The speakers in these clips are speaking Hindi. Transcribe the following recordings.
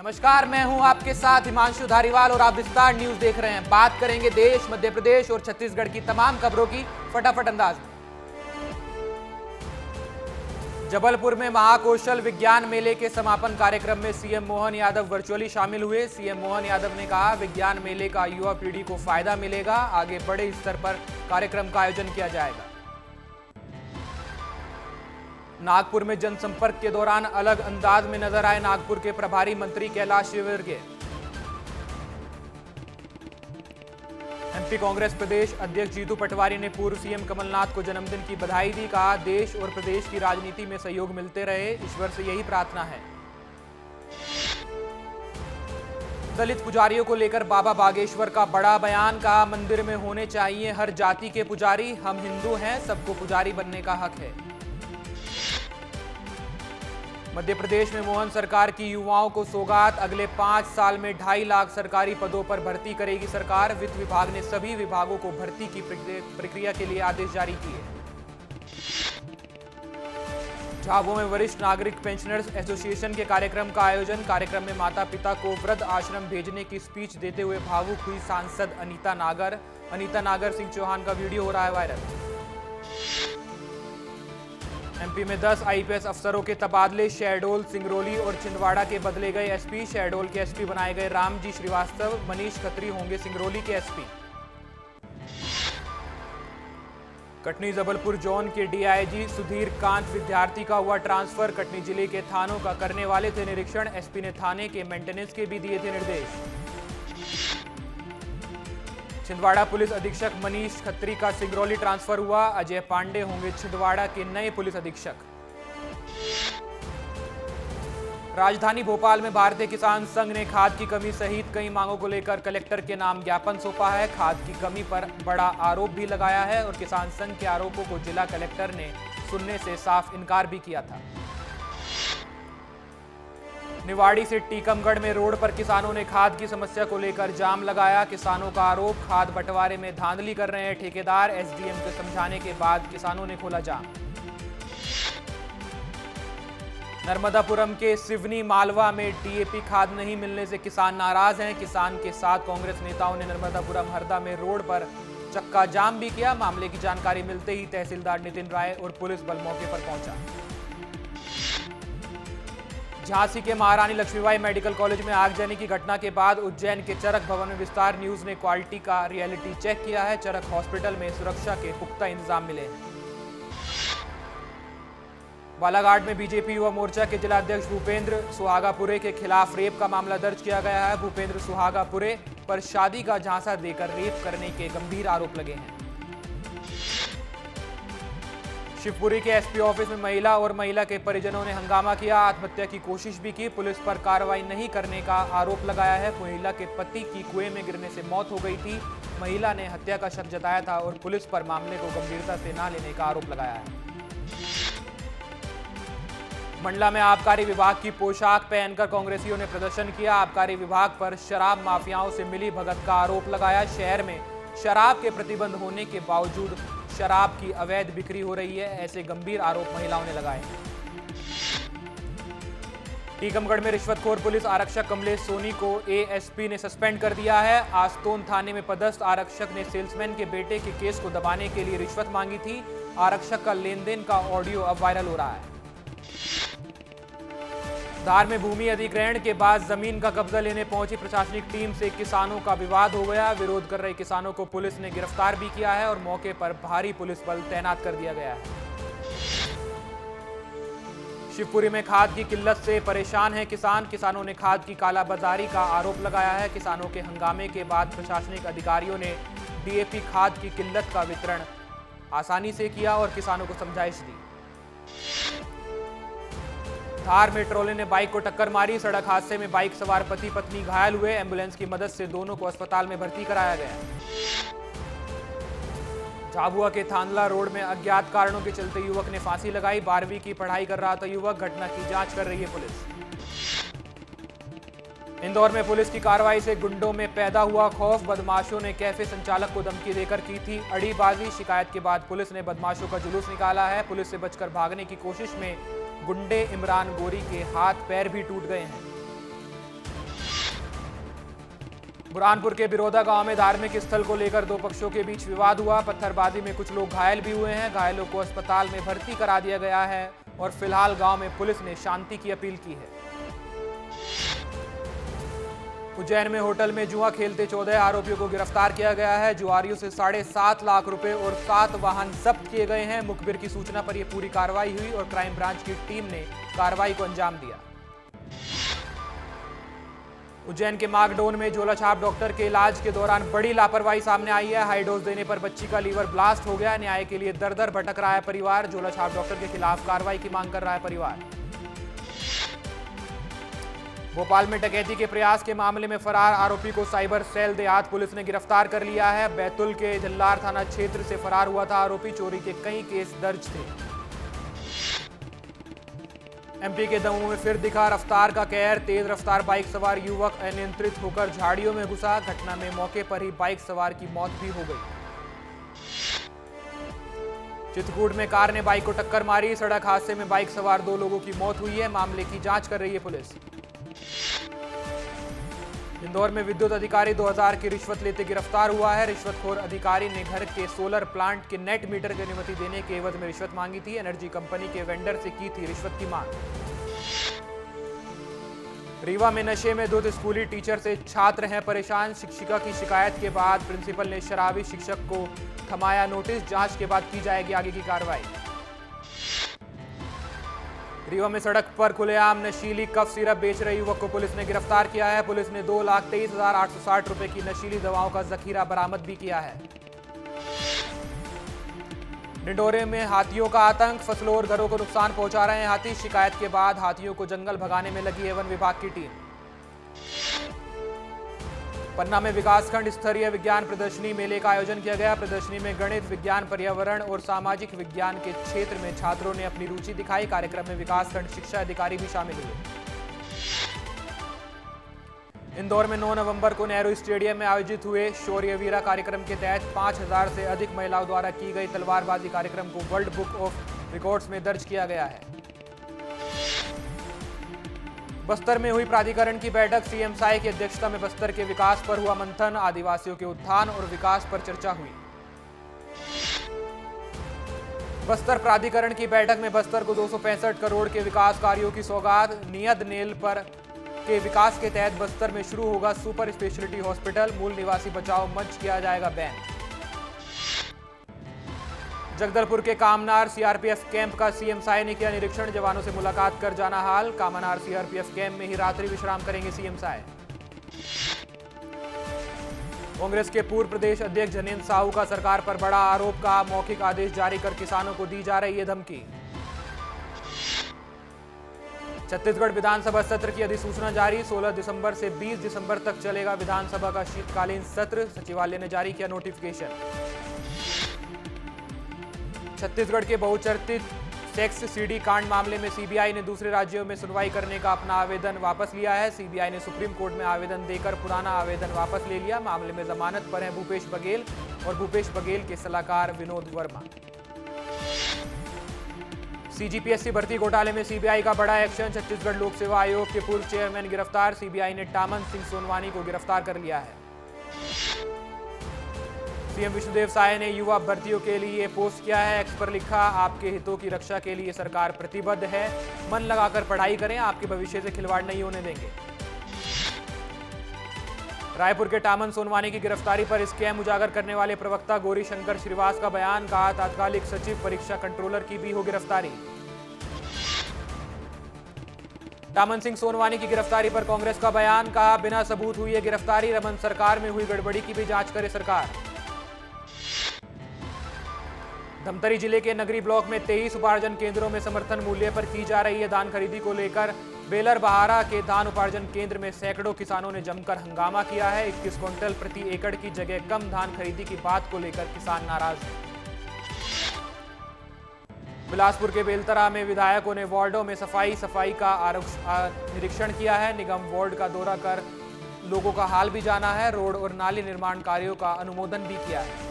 नमस्कार, मैं हूँ आपके साथ हिमांशु धारीवाल और आप विस्तार न्यूज़ देख रहे हैं। बात करेंगे देश मध्य प्रदेश और छत्तीसगढ़ की तमाम खबरों की फटाफट अंदाज जबलपुर में महाकौशल विज्ञान मेले के समापन कार्यक्रम में सीएम मोहन यादव वर्चुअली शामिल हुए। सीएम मोहन यादव ने कहा, विज्ञान मेले का युवा पीढ़ी को फ़ायदा मिलेगा, आगे बड़े स्तर पर कार्यक्रम का आयोजन किया जाएगा। नागपुर में जनसंपर्क के दौरान अलग अंदाज में नज़र आए नागपुर के प्रभारी मंत्री कैलाश शिववर्गे एमपी कांग्रेस प्रदेश अध्यक्ष जीतू पटवारी ने पूर्व सीएम कमलनाथ को जन्मदिन की बधाई दी, कहा, देश और प्रदेश की राजनीति में सहयोग मिलते रहे, ईश्वर से यही प्रार्थना है। दलित पुजारियों को लेकर बाबा बागेश्वर का बड़ा बयान, कहा, मंदिर में होने चाहिए हर जाति के पुजारी, हम हिंदू हैं, सबको पुजारी बनने का हक है। मध्य प्रदेश में मोहन सरकार की युवाओं को सौगात। अगले पाँच साल में ढाई लाख सरकारी पदों पर भर्ती करेगी सरकार। वित्त विभाग ने सभी विभागों को भर्ती की प्रक्रिया के लिए आदेश जारी किए झाबुआ में वरिष्ठ नागरिक पेंशनर्स एसोसिएशन के कार्यक्रम का आयोजन। कार्यक्रम में माता पिता को वृद्ध आश्रम भेजने की स्पीच देते हुए भावुक हुई सांसद अनीता नागर। अनीता नागर, सिंह चौहान का वीडियो हो रहा है वायरल। एमपी में 10 आईपीएस अफसरों के तबादले, शहडोल, सिंगरौली और छिंदवाड़ा के बदले गए एसपी, शहडोल के एसपी बनाए गए रामजी श्रीवास्तव, मनीष खत्री होंगे सिंगरौली के एसपी। कटनी जबलपुर जोन के डीआईजी सुधीर कांत विद्यार्थी का हुआ ट्रांसफ़र, कटनी ज़िले के थानों का करने वाले थे निरीक्षण, एसपी ने थाने के मेंटेनेंस के भी दिए थे निर्देश। छिंदवाड़ा पुलिस अधीक्षक मनीष खत्री का सिंगरौली ट्रांसफ़र हुआ। अजय पांडे होंगे छिंदवाड़ा के नए पुलिस अधीक्षक। राजधानी भोपाल में भारतीय किसान संघ ने खाद की कमी सहित कई मांगों को लेकर कलेक्टर के नाम ज्ञापन सौंपा है। खाद की कमी पर बड़ा आरोप भी लगाया है और किसान संघ के आरोपों को जिला कलेक्टर ने सुनने से साफ़ इनकार भी किया था। निवाड़ी से टीकमगढ़ में रोड पर किसानों ने खाद की समस्या को लेकर जाम लगाया। किसानों का आरोप, खाद बंटवारे में धांधली कर रहे हैं ठेकेदार। एसडीएम को समझाने के बाद किसानों ने खोला जाम। नर्मदापुरम के सिवनी मालवा में टीएपी खाद नहीं मिलने से किसान नाराज़ हैं। किसान के साथ कांग्रेस नेताओं ने नर्मदापुरम हरदा में रोड पर चक्का जाम भी किया। मामले की जानकारी मिलते ही तहसीलदार नितिन राय और पुलिस बल मौके पर पहुँचा। झांसी के महारानी लक्ष्मीबाई मेडिकल कॉलेज में आगजनी की घटना के बाद उज्जैन के चरक भवन में विस्तार न्यूज़ ने क्वालिटी का रियलिटी चेक किया है। चरक हॉस्पिटल में सुरक्षा के पुख्ता इंतज़ाम मिले। बालाघाट में बीजेपी युवा मोर्चा के जिलाध्यक्ष भूपेंद्र सुहागापुरे के खिलाफ रेप का मामला दर्ज किया गया है। भूपेंद्र सुहागापुरे पर शादी का झांसा देकर रेप करने के गंभीर आरोप लगे हैं। शिवपुरी के एसपी ऑफ़िस में महिला और महिला के परिजनों ने हंगामा किया, आत्महत्या की कोशिश भी की। पुलिस पर कार्रवाई नहीं करने का आरोप लगाया है। महिला के पति की कुएँ में गिरने से मौत हो गई थी। महिला ने हत्या का शक जताया था और पुलिस पर मामले को गंभीरता से न लेने का आरोप लगाया है। मंडला में आबकारी विभाग की पोशाक पहनकर कांग्रेसियों ने प्रदर्शन किया। आबकारी विभाग पर शराब माफियाओं से मिली भगत का आरोप लगाया। शहर में शराब के प्रतिबंध होने के बावजूद शराब की अवैध बिक्री हो रही है, ऐसे गंभीर आरोप महिलाओं ने लगाए। टीकमगढ़ में रिश्वतखोर पुलिस आरक्षक कमलेश सोनी को एएसपी ने सस्पेंड कर दिया है। आस्तोन थाने में पदस्थ आरक्षक ने सेल्समैन के बेटे के केस को दबाने के लिए रिश्वत मांगी थी। आरक्षक का लेन देन का ऑडियो अब वायरल हो रहा है। धार में भूमि अधिग्रहण के बाद ज़मीन का कब्जा लेने पहुँची प्रशासनिक टीम से किसानों का विवाद हो गया। विरोध कर रहे किसानों को पुलिस ने गिरफ़्तार भी किया है और मौके पर भारी पुलिस बल तैनात कर दिया गया है। शिवपुरी में खाद की किल्लत से परेशान है किसान। किसानों ने खाद की कालाबाजारी का आरोप लगाया है। किसानों के हंगामे के बाद प्रशासनिक अधिकारियों ने डीएपी खाद की किल्लत का वितरण आसानी से किया और किसानों को समझाइश दी। धार में ट्रोले ने बाइक को टक्कर मारी। सड़क हादसे में बाइक सवार पति पत्नी घायल हुए। एंबुलेंस की मदद से दोनों को अस्पताल में भर्ती कराया गया। झाबुआ के थानला रोड में अज्ञात कारणों के चलते युवक ने फांसी लगाई। बारहवीं की पढ़ाई कर रहा था युवक। घटना की जाँच कर रही है पुलिस। इंदौर में पुलिस की कार्रवाई से गुंडों में पैदा हुआ खौफ। बदमाशों ने कैफ़े संचालक को धमकी देकर की थी अड़ीबाजी। शिकायत के बाद पुलिस ने बदमाशों का जुलूस निकाला है। पुलिस से बचकर भागने की कोशिश में गुंडे इमरान गोरी के हाथ पैर भी टूट गए हैं। बुरहानपुर के बिरोधा गाँव में धार्मिक स्थल को लेकर दो पक्षों के बीच विवाद हुआ। पत्थरबाजी में कुछ लोग घायल भी हुए हैं। घायलों को अस्पताल में भर्ती करा दिया गया है और फ़िलहाल गाँव में पुलिस ने शांति की अपील की है। उज्जैन में होटल में जुआ खेलते चौदह आरोपियों को गिरफ़्तार किया गया है। जुआरियों से साढ़े सात लाख रुपए और सात वाहन जब्त किए गए हैं। मुखबिर की सूचना पर यह पूरी कार्रवाई हुई और क्राइम ब्रांच की टीम ने कार्रवाई को अंजाम दिया। उज्जैन के मागडोन में झोला छाप डॉक्टर के इलाज के दौरान बड़ी लापरवाही सामने आई है। हाई डोज देने पर बच्ची का लीवर ब्लास्ट हो गया। न्याय के लिए दर दर भटक रहा है परिवार। झोला छाप डॉक्टर के खिलाफ कार्रवाई की मांग कर रहा है परिवार। भोपाल में डकैती के प्रयास के मामले में फरार आरोपी को साइबर सेल देहात पुलिस ने गिरफ़्तार कर लिया है। बैतुल के जल्लार थाना क्षेत्र से फरार हुआ था आरोपी। चोरी के कई केस दर्ज थे। एमपी के दमोह में फिर दिखा रफ्तार का कहर। तेज रफ्तार बाइक सवार युवक अनियंत्रित होकर झाड़ियों में घुसा। घटना में मौके पर ही बाइक सवार की मौत भी हो गई। चित्रकूट में कार ने बाइक को टक्कर मारी। सड़क हादसे में बाइक सवार दो लोगों की मौत हुई है। मामले की जाँच कर रही है पुलिस। इंदौर में विद्युत अधिकारी 2000 की रिश्वत लेते गिरफ़्तार हुआ है। रिश्वतखोर अधिकारी ने घर के सोलर प्लांट के नेट मीटर की अनुमति देने के एवज में रिश्वत मांगी थी। एनर्जी कंपनी के वेंडर से की थी रिश्वत की मांग। रीवा में नशे में दो स्कूली टीचर से छात्र हैं परेशान। शिक्षिका की शिकायत के बाद प्रिंसिपल ने शराबी शिक्षक को थमाया नोटिस। जाँच के बाद की जाएगी आगे की कार्रवाई। रीवा में सड़क पर खुलेआम नशीली कफ सिरप बेच रहे युवक को पुलिस ने गिरफ़्तार किया है। पुलिस ने दो लाख तेईस हज़ार आठ सौ साठ रुपए की नशीली दवाओं का जखीरा बरामद भी किया है। डिंडोरे में हाथियों का आतंक, फ़सलों और घरों को नुकसान पहुँचा रहे हैं हाथी। शिकायत के बाद हाथियों को जंगल भगाने में लगी है वन विभाग की टीम। पन्ना में विकासखंड स्तरीय विज्ञान प्रदर्शनी मेले का आयोजन किया गया। प्रदर्शनी में गणित, विज्ञान, पर्यावरण और सामाजिक विज्ञान के क्षेत्र में छात्रों ने अपनी रुचि दिखाई। कार्यक्रम में विकासखंड शिक्षा अधिकारी भी शामिल हुए। इंदौर में 9 नवंबर को नेहरू स्टेडियम में आयोजित हुए शौर्य वीरा कार्यक्रम के तहत 5000 से अधिक महिलाओं द्वारा की गई तलवारबाजी कार्यक्रम को वर्ल्ड बुक ऑफ़ रिकॉर्ड्स में दर्ज किया गया है। बस्तर में हुई प्राधिकरण की बैठक, सीएम साय की अध्यक्षता में बस्तर के विकास पर हुआ मंथन, आदिवासियों के उत्थान और विकास पर चर्चा हुई। बस्तर प्राधिकरण की बैठक में बस्तर को दो सौ पैंसठ करोड़ के विकास कार्यों की सौगात, नियत नेल पर के विकास के तहत बस्तर में शुरू होगा सुपर स्पेशलिटी हॉस्पिटल, मूल निवासी बचाओ मंच किया जाएगा बैन। जगदलपुर के कामनार सीआरपीएफ कैंप का सीएम साय ने किया निरीक्षण जवानों से मुलाकात कर जाना हाल। कामनार सीआरपीएफ कैंप में ही रात्रि विश्राम करेंगे सीएम साय। कांग्रेस के पूर्व प्रदेश अध्यक्ष जनेन्द्र साहू का सरकार पर बड़ा आरोप का मौखिक आदेश जारी कर किसानों को दी जा रही है धमकी। छत्तीसगढ़ विधानसभा सत्र की अधिसूचना जारी। 16 दिसंबर से 20 दिसंबर तक चलेगा विधानसभा का शीतकालीन सत्र। सचिवालय ने जारी किया नोटिफिकेशन। छत्तीसगढ़ के बहुचर्चित सेक्स सीडी कांड मामले में सीबीआई ने दूसरे राज्यों में सुनवाई करने का अपना आवेदन वापस लिया है। सीबीआई ने सुप्रीम कोर्ट में आवेदन देकर पुराना आवेदन वापस ले लिया। मामले में जमानत पर हैं भूपेश बघेल और भूपेश बघेल के सलाहकार विनोद वर्मा। सीजीपीएससी भर्ती घोटाले में सीबीआई का बड़ा एक्शन। छत्तीसगढ़ लोक सेवा आयोग के पूर्व चेयरमैन गिरफ़्तार। सीबीआई ने टामन सिंह सोनवानी को गिरफ़्तार कर लिया है। सीएम विष्णुदेव साय ने युवा भर्तियों के लिए पोस्ट किया है। एक्स पर लिखा, आपके हितों की रक्षा के लिए सरकार प्रतिबद्ध है। मन लगाकर पढ़ाई करें, आपके भविष्य से खिलवाड़ नहीं होने देंगे। रायपुर के टामन सोनवानी की गिरफ्तारी पर स्कैम उजागर करने वाले प्रवक्ता गौरी शंकर श्रीवास का बयान, कहा, तात्कालिक सचिव, परीक्षा कंट्रोलर की भी हो गिरफ्तारी। टामन सिंह सोनवानी की गिरफ्तारी पर कांग्रेस का बयान, कहा, बिना सबूत हुई है गिरफ्तारी रमन सरकार में हुई गड़बड़ी की भी जाँच करे सरकार। धमतरी ज़िले के नगरी ब्लॉक में तेईस उपार्जन केंद्रों में समर्थन मूल्य पर की जा रही है धान खरीदी को लेकर। बेलर बहारा के धान उपार्जन केंद्र में सैकड़ों किसानों ने जमकर हंगामा किया है। इक्कीस क्विंटल प्रति एकड़ की जगह कम धान खरीदी की बात को लेकर किसान नाराज़। हैं बिलासपुर के बेलतरा में विधायकों ने वार्डों में सफ़ाई सफ़ाई का निरीक्षण किया है। निगम वार्ड का दौरा कर लोगों का हाल भी जाना है। रोड और नाली निर्माण कार्यों का अनुमोदन भी किया है।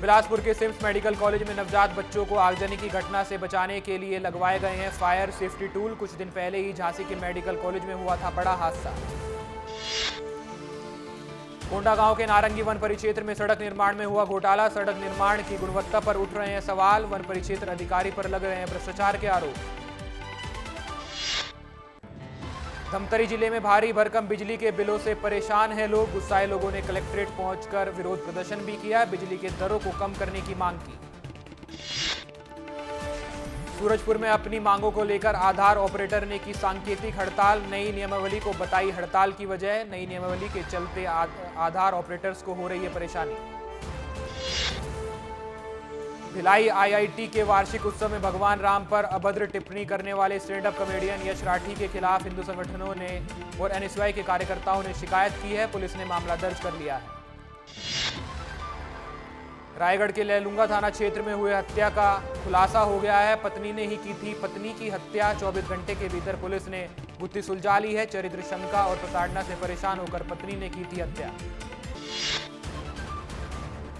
बिलासपुर के सिम्स मेडिकल कॉलेज में नवजात बच्चों को आगजनी की घटना से बचाने के लिए लगवाए गए हैं फायर सेफ्टी टूल। कुछ दिन पहले ही झांसी के मेडिकल कॉलेज में हुआ था बड़ा हादसा। कोंडा गाँव के नारंगी वन परिक्षेत्र में सड़क निर्माण में हुआ घोटाला। सड़क निर्माण की गुणवत्ता पर उठ रहे हैं सवाल। वन परिक्षेत्र अधिकारी पर लग रहे हैं भ्रष्टाचार के आरोप। धमतरी ज़िले में भारी भरकम बिजली के बिलों से परेशान हैं लोग। गुस्साए लोगों ने कलेक्ट्रेट पहुंचकर विरोध प्रदर्शन भी किया। बिजली के दरों को कम करने की मांग की। सूरजपुर में अपनी मांगों को लेकर आधार ऑपरेटर ने की सांकेतिक हड़ताल। नई नियमावली को बताई हड़ताल की वजह। नई नियमावली के चलते आधार ऑपरेटर्स को हो रही है परेशानी। भिलाई आईआईटी के वार्षिक उत्सव में भगवान राम पर अभद्र टिप्पणी करने वाले stand up comedian Yash Rathi के खिलाफ हिंदू संगठनों ने और एनएसवाई के कार्यकर्ताओं ने शिकायत की है। पुलिस ने मामला दर्ज कर लिया है। रायगढ़ के लहलुंगा थाना क्षेत्र में हुए हत्या का खुलासा हो गया है। पत्नी ने ही की थी पत्नी की हत्या। 24 घंटे के भीतर पुलिस ने गुत्थी सुलझा ली है। चरित्र शंका और प्रताड़ना से परेशान होकर पत्नी ने की थी हत्या।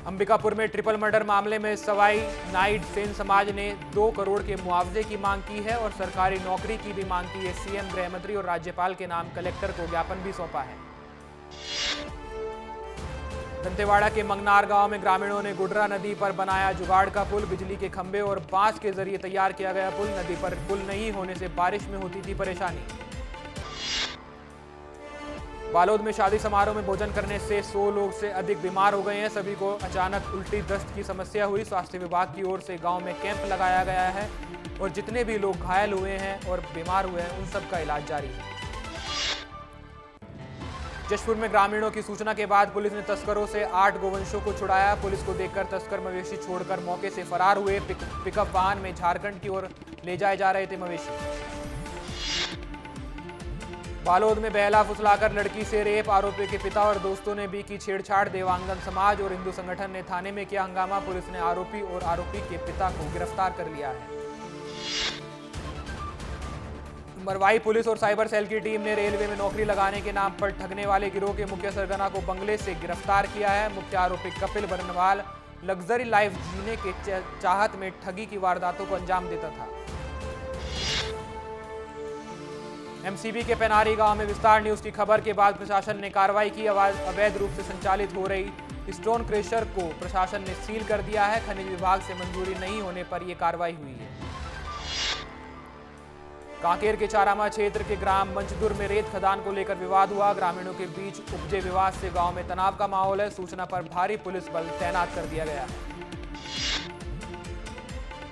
अंबिकापुर में ट्रिपल मर्डर मामले में सवाई नाइट सेन समाज ने दो करोड़ के मुआवजे की मांग की है और सरकारी नौकरी की भी मांग की है। सीएम, गृहमंत्री और राज्यपाल के नाम कलेक्टर को ज्ञापन भी सौंपा है। दंतेवाड़ा के मंगनार गाँव में ग्रामीणों ने गुडरा नदी पर बनाया जुगाड़ का पुल। बिजली के खंभे और बाँस के ज़रिए तैयार किया गया पुल। नदी पर पुल नहीं होने से बारिश में होती थी परेशानी। बालोद में शादी समारोह में भोजन करने से 100 लोग से अधिक बीमार हो गए हैं। सभी को अचानक उल्टी दस्त की समस्या हुई। स्वास्थ्य विभाग की ओर से गाँव में कैंप लगाया गया है और जितने भी लोग घायल हुए हैं और बीमार हुए हैं उन सब का इलाज जारी है। जशपुर में ग्रामीणों की सूचना के बाद पुलिस ने तस्करों से आठ गोवंशों को छुड़ाया। पुलिस को देखकर तस्कर मवेशी छोड़कर मौके से फरार हुए। पिक, पिकअप वाहन में झारखंड की ओर ले जाए जा रहे थे मवेशी। बालोद में बहला फुसलाकर लड़की से रेप, आरोपी के पिता और दोस्तों ने भी की छेड़छाड़, देवांगन समाज और हिंदू संगठन ने थाने में किया हंगामा, पुलिस ने आरोपी और आरोपी के पिता को गिरफ़्तार कर लिया है। मरवाई पुलिस और साइबर सेल की टीम ने रेलवे में नौकरी लगाने के नाम पर ठगने वाले गिरोह के मुख्य सरगना को बंगले से गिरफ़्तार किया है। मुख्य आरोपी कपिल बरनवाल लग्जरी लाइफ जीने के चाहत में ठगी की वारदातों को अंजाम देता था। एमसीबी के पेनारी गाँव में विस्तार न्यूज़ की खबर के बाद प्रशासन ने कार्रवाई की। आवाज़ अवैध रूप से संचालित हो रही। स्टोन क्रेशर को प्रशासन ने सील कर दिया है। खनिज विभाग से मंजूरी नहीं होने पर यह कार्रवाई हुई है। कांकेर के चारामा क्षेत्र के ग्राम मंचदुर में रेत खदान को लेकर विवाद हुआ। ग्रामीणों के बीच उपजे विवाद से गाँव में तनाव का माहौल है। सूचना पर भारी पुलिस बल तैनात कर दिया गया।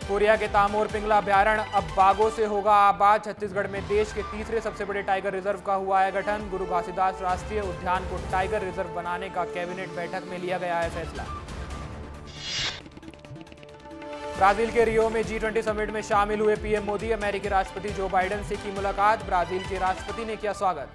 कोरिया के तामोर, पिंगला अभ्यारण अब बागों से होगा आबाद। छत्तीसगढ़ में देश के तीसरे सबसे बड़े टाइगर रिज़र्व का हुआ है गठन। गुरु घासीदास राष्ट्रीय उद्यान को टाइगर रिज़र्व बनाने का कैबिनेट बैठक में लिया गया है फैसला। ब्राज़ील के रियो में जी ट्वेंटी समिट में शामिल हुए पीएम मोदी, अमेरिकी राष्ट्रपति जो बाइडेन से की मुलाकात। ब्राज़ील के राष्ट्रपति ने किया स्वागत।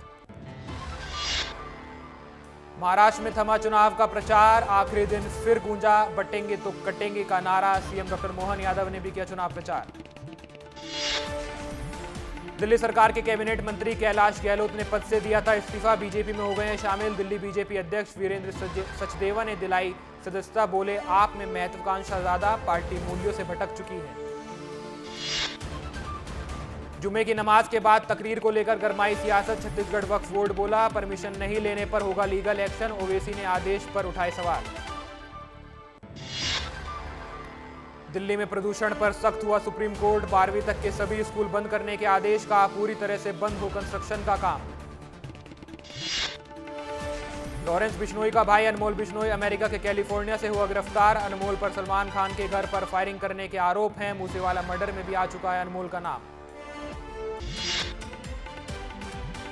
महाराष्ट्र में थमा चुनाव का प्रचार, आखिरी दिन फिर गूंजा, बटेंगे तो कटेंगे का नारा, सीएम डॉक्टर मोहन यादव ने भी किया चुनाव प्रचार। दिल्ली सरकार के कैबिनेट मंत्री कैलाश गहलोत ने पद से दिया था इस्तीफा, बीजेपी में हो गए हैं शामिल। दिल्ली बीजेपी अध्यक्ष वीरेंद्र सचदेवा ने दिलाई सदस्यता, बोले, आप में महत्वाकांक्षा ज़्यादा, पार्टी मूल्यों से भटक चुकी है। जुमे की नमाज़ के बाद तकरीर को लेकर गरमाई सियासत, छत्तीसगढ़ वक्फ बोर्ड बोला, परमिशन नहीं लेने पर होगा लीगल एक्शन ओवेसी ने आदेश पर उठाए सवाल। दिल्ली में प्रदूषण पर सख्त हुआ सुप्रीम कोर्ट, बारहवीं तक के सभी स्कूल बंद करने के आदेश का पूरी तरह से बंद हो कंस्ट्रक्शन का काम। लॉरेंस बिश्नोई का भाई अनमोल बिश्नोई अमेरिका के कैलिफ़ोर्निया से हुआ गिरफ़्तार। अनमोल पर सलमान खान के घर पर फायरिंग करने के आरोप हैं, मूसेवाला मर्डर में भी आ चुका है अनमोल का नाम।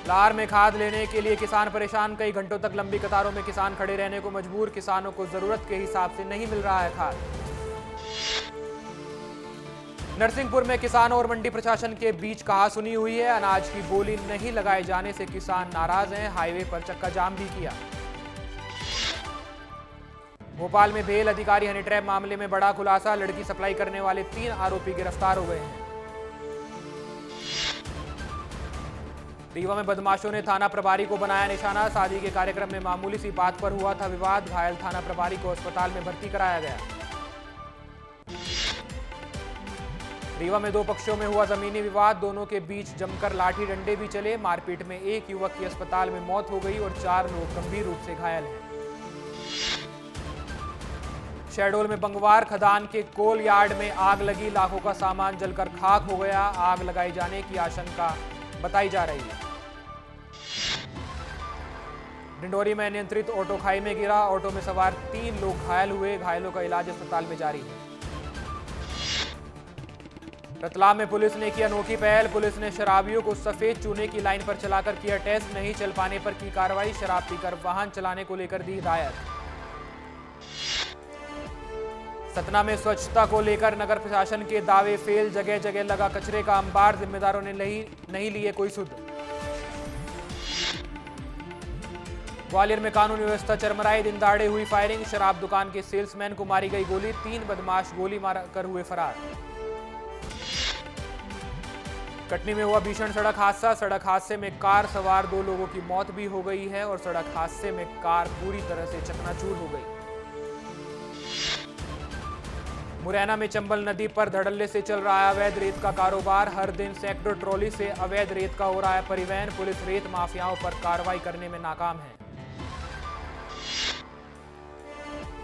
लार में खाद लेने के लिए किसान परेशान। कई घंटों तक लंबी कतारों में किसान खड़े रहने को मजबूर। किसानों को ज़रूरत के हिसाब से नहीं मिल रहा है खाद। नरसिंहपुर में किसानों और मंडी प्रशासन के बीच कहा सुनी हुई है। अनाज की बोली नहीं लगाए जाने से किसान नाराज़ हैं। हाईवे पर चक्का जाम भी किया। भोपाल में भेल अधिकारी हनी ट्रैप मामले में बड़ा खुलासा। लड़की सप्लाई करने वाले तीन आरोपी गिरफ़्तार हो गए हैं। रीवा में बदमाशों ने थाना प्रभारी को बनाया निशाना। शादी के कार्यक्रम में मामूली सी बात पर हुआ था विवाद। घायल थाना प्रभारी को अस्पताल में भर्ती कराया गया। रीवा में दो पक्षों में हुआ जमीनी विवाद। दोनों के बीच जमकर लाठी डंडे भी चले। मारपीट में एक युवक की अस्पताल में मौत हो गई और चार लोग गंभीर रूप से घायल हैं। शहडोल में बंगवार खदान के कोल यार्ड में आग लगी। लाखों का सामान जलकर खाक हो गया। आग लगाई जाने की आशंका बताई जा रही है। डिंडोरी में नियंत्रित ऑटो खाई में गिरा। ऑटो में सवार तीन लोग घायल हुए। घायलों का इलाज अस्पताल में जारी। है रतलाम में पुलिस ने की अनोखी पहल। पुलिस ने शराबियों को सफ़ेद चूने की लाइन पर चलाकर किया टेस्ट। नहीं चल पाने पर की कार्रवाई? शराब पीकर वाहन चलाने को लेकर दी हिदायत। सतना में स्वच्छता को लेकर नगर प्रशासन के दावे फेल जगह जगह लगा कचरे का अंबार, जिम्मेदारों ने नहीं नहीं लिए कोई सुध। ग्वालियर में कानून व्यवस्था चरमराई, दिन दाड़े हुई फायरिंग, शराब दुकान के सेल्समैन को मारी गई गोली, तीन बदमाश गोली मारकर हुए फरार। कटनी में हुआ भीषण सड़क हादसा, सड़क हादसे में कार सवार दो लोगों की मौत भी हो गई है और सड़क हादसे में कार पूरी तरह से चकनाचूर हो गई। मुरैना में चंबल नदी पर धड़ल्ले से चल रहा है अवैध रेत का कारोबार। हर दिन सैकड़ों ट्रॉली से अवैध रेत का हो रहा है परिवहन। पुलिस रेत माफियाओं पर कार्रवाई करने में नाकाम है।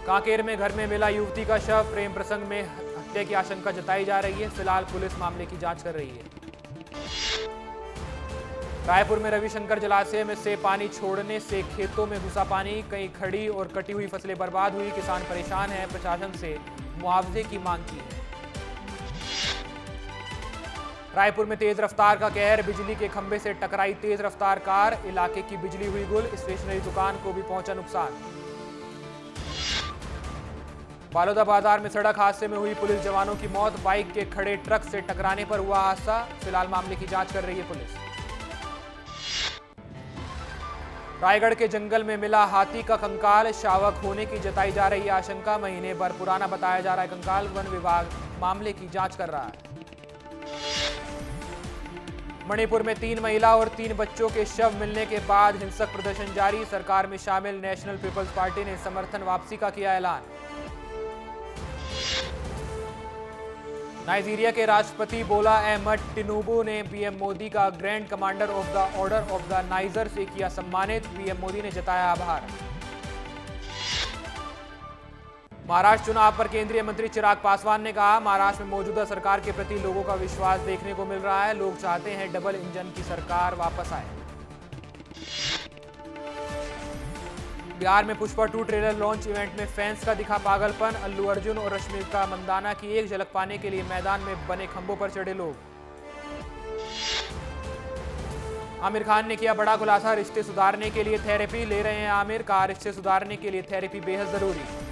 कांकेर में घर में मिला युवती का शव। प्रेम प्रसंग में हत्या की आशंका जताई जा रही है। फ़िलहाल पुलिस मामले की जाँच कर रही है। रायपुर में रविशंकर जलाशय में से पानी छोड़ने से खेतों में घुसा पानी। कई खड़ी और कटी हुई फ़सलें बर्बाद हुई। किसान परेशान हैं। प्रशासन से मुआवजे की मांग की है। रायपुर में तेज रफ्तार का कहर, बिजली के खंभे से टकराई तेज रफ्तार कार इलाके की बिजली हुई गुल, स्टेशनरी दुकान को भी पहुँचा नुकसान। बालोदा बाज़ार में सड़क हादसे में हुई पुलिस जवानों की मौत, बाइक के खड़े ट्रक से टकराने पर हुआ हादसा, फ़िलहाल मामले की जाँच कर रही है पुलिस। रायगढ़ के जंगल में मिला हाथी का कंकाल, शावक होने की जताई जा रही आशंका, महीने भर पुराना बताया जा रहा है, कंकाल वन विभाग मामले की जाँच कर रहा है। मणिपुर में तीन महिला और तीन बच्चों के शव मिलने के बाद हिंसक प्रदर्शन जारी, सरकार में शामिल नेशनल पीपल्स पार्टी ने समर्थन वापसी का किया ऐलान। नाइजीरिया के राष्ट्रपति बोला अहमद टिनुबू ने पीएम मोदी का grand commander of the order of the Niger से किया सम्मानित। पीएम मोदी ने जताया आभार। महाराष्ट्र चुनाव पर केंद्रीय मंत्री चिराग पासवान ने कहा, महाराष्ट्र में मौजूदा सरकार के प्रति लोगों का विश्वास देखने को मिल रहा है। लोग चाहते हैं डबल इंजन की सरकार वापस आए। बिहार में Pushpa two trailer launch, event में फैंस का दिखा पागलपन, अल्लू अर्जुन और रश्मि का मंदाना की एक झलक पाने के लिए मैदान में बने खंभों पर चढ़े लोग। आमिर खान ने किया बड़ा खुलासा, रिश्ते सुधारने के लिए थेरेपी ले रहे हैं आमिर कहा रिश्ते सुधारने के लिए थेरेपी बेहद ज़रूरी।